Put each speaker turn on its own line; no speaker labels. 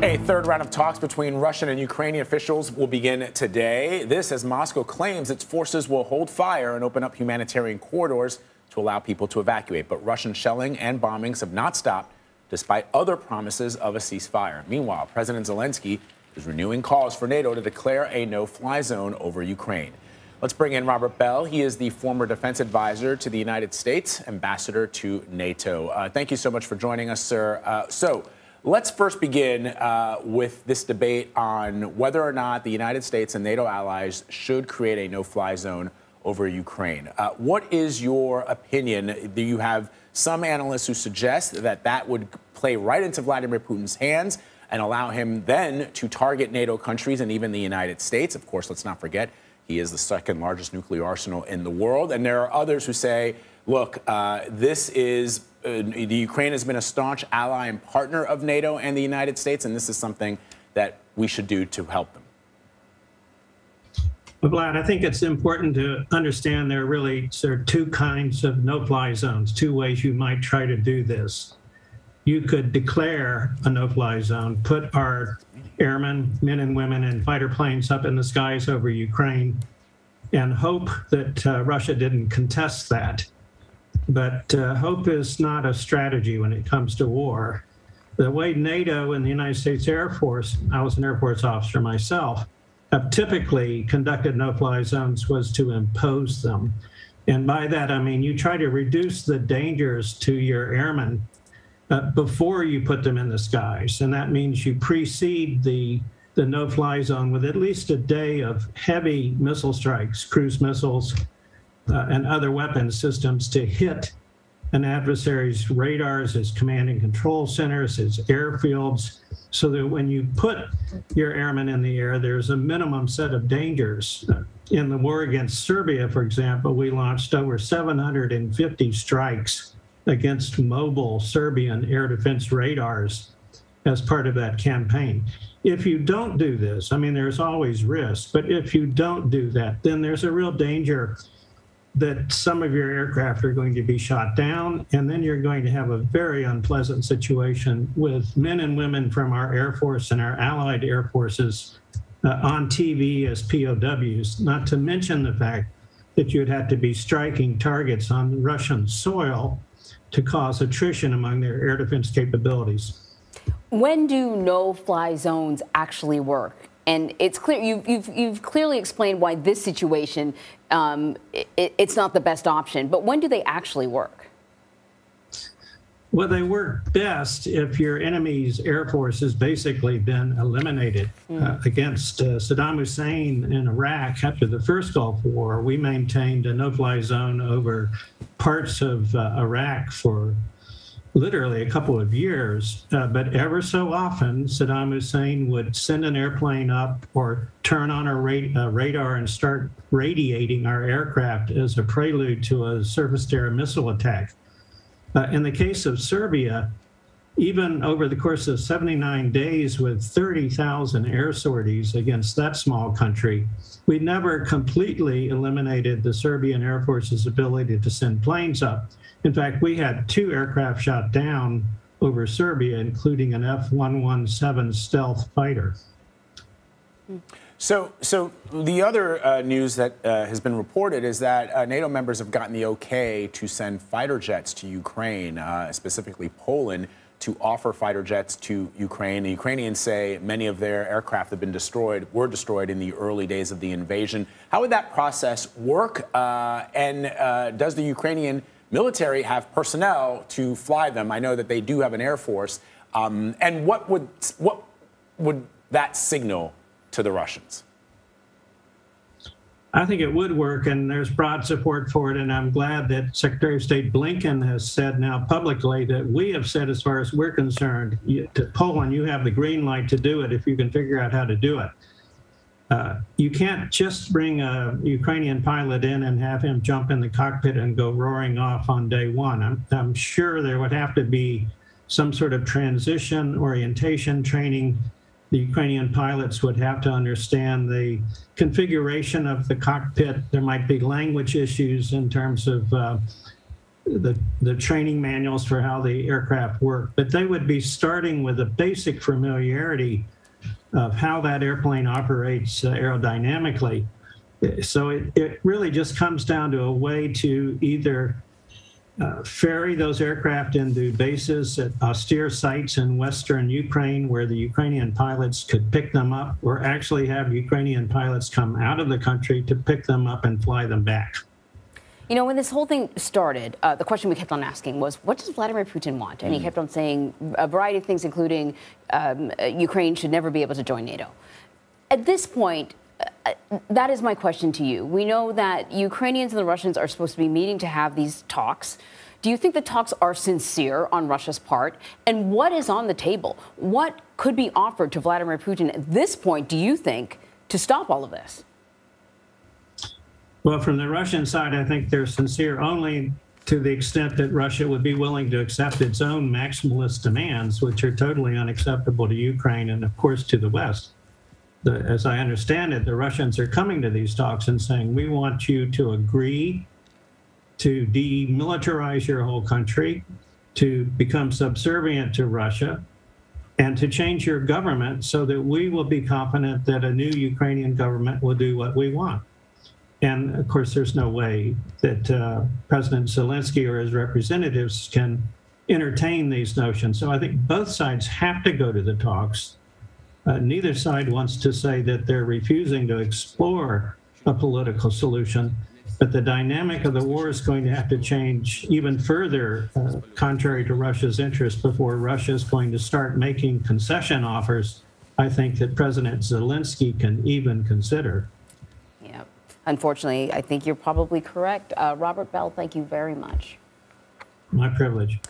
A third round of talks between Russian and Ukrainian officials will begin today. This as Moscow claims its forces will hold fire and open up humanitarian corridors to allow people to evacuate. But Russian shelling and bombings have not stopped despite other promises of a ceasefire. Meanwhile, President Zelensky is renewing calls for NATO to declare a no fly zone over Ukraine. Let's bring in Robert Bell. He is the former defense advisor to the United States, ambassador to NATO. Uh, thank you so much for joining us, sir. Uh, so, Let's first begin uh, with this debate on whether or not the United States and NATO allies should create a no fly zone over Ukraine. Uh, what is your opinion? Do you have some analysts who suggest that that would play right into Vladimir Putin's hands and allow him then to target NATO countries and even the United States? Of course, let's not forget he is the second largest nuclear arsenal in the world. And there are others who say, look, uh, this is uh, the Ukraine has been a staunch ally and partner of NATO and the United States, and this is something that we should do to help them.
Well, Vlad, I think it's important to understand there are really sort of two kinds of no-fly zones, two ways you might try to do this. You could declare a no-fly zone, put our airmen, men and women, and fighter planes up in the skies over Ukraine, and hope that uh, Russia didn't contest that. But uh, hope is not a strategy when it comes to war. The way NATO and the United States Air Force, I was an Air Force officer myself, have typically conducted no fly zones was to impose them. And by that, I mean you try to reduce the dangers to your airmen uh, before you put them in the skies. And that means you precede the, the no fly zone with at least a day of heavy missile strikes, cruise missiles, uh, and other weapons systems to hit an adversary's radars, his command and control centers, his airfields, so that when you put your airmen in the air, there's a minimum set of dangers. In the war against Serbia, for example, we launched over 750 strikes against mobile Serbian air defense radars as part of that campaign. If you don't do this, I mean, there's always risk, but if you don't do that, then there's a real danger that some of your aircraft are going to be shot down, and then you're going to have a very unpleasant situation with men and women from our Air Force and our allied air forces uh, on TV as POWs, not to mention the fact that you'd have to be striking targets on Russian soil to cause attrition among their air defense capabilities.
When do no fly zones actually work? And it's clear you've, you've, you've clearly explained why this situation um, it, it's not the best option. But when do they actually work?
Well, they work best if your enemy's air force has basically been eliminated. Mm. Uh, against uh, Saddam Hussein in Iraq after the first Gulf War, we maintained a no fly zone over parts of uh, Iraq for literally a couple of years. Uh, but ever so often, Saddam Hussein would send an airplane up or turn on a ra- uh, radar and start radiating our aircraft as a prelude to a surface to air missile attack. Uh, in the case of Serbia, even over the course of 79 days with 30,000 air sorties against that small country, we never completely eliminated the Serbian Air Force's ability to send planes up. In fact, we had two aircraft shot down over Serbia, including an F 117 stealth fighter.
So, so the other uh, news that uh, has been reported is that uh, NATO members have gotten the okay to send fighter jets to Ukraine, uh, specifically Poland, to offer fighter jets to Ukraine. The Ukrainians say many of their aircraft have been destroyed, were destroyed in the early days of the invasion. How would that process work? Uh, and uh, does the Ukrainian military have personnel to fly them. I know that they do have an air force. Um, and what would what would that signal to the Russians?
I think it would work, and there's broad support for it. And I'm glad that Secretary of State Blinken has said now publicly that we have said, as far as we're concerned, to Poland, you have the green light to do it if you can figure out how to do it. Uh, you can't just bring a Ukrainian pilot in and have him jump in the cockpit and go roaring off on day one. I'm, I'm sure there would have to be some sort of transition orientation training. The Ukrainian pilots would have to understand the configuration of the cockpit. There might be language issues in terms of uh, the, the training manuals for how the aircraft work, but they would be starting with a basic familiarity of how that airplane operates uh, aerodynamically. So it, it really just comes down to a way to either uh, ferry those aircraft into bases at austere sites in western Ukraine where the Ukrainian pilots could pick them up, or actually have Ukrainian pilots come out of the country to pick them up and fly them back.
You know, when this whole thing started, uh, the question we kept on asking was, what does Vladimir Putin want? And he kept on saying a variety of things, including um, uh, Ukraine should never be able to join NATO. At this point, that is my question to you. We know that Ukrainians and the Russians are supposed to be meeting to have these talks. Do you think the talks are sincere on Russia's part? And what is on the table? What could be offered to Vladimir Putin at this point, do you think, to stop all of this?
Well, from the Russian side, I think they're sincere only to the extent that Russia would be willing to accept its own maximalist demands, which are totally unacceptable to Ukraine and, of course, to the West. The, as I understand it, the Russians are coming to these talks and saying, we want you to agree to demilitarize your whole country, to become subservient to Russia, and to change your government so that we will be confident that a new Ukrainian government will do what we want. And of course, there's no way that uh, President Zelensky or his representatives can entertain these notions. So I think both sides have to go to the talks. Uh, neither side wants to say that they're refusing to explore a political solution, but the dynamic of the war is going to have to change even further, uh, contrary to Russia's interest, before Russia is going to start making concession offers. I think that President Zelensky can even consider.
Yeah. Unfortunately, I think you're probably correct. Uh, Robert Bell, thank you very much.
My privilege.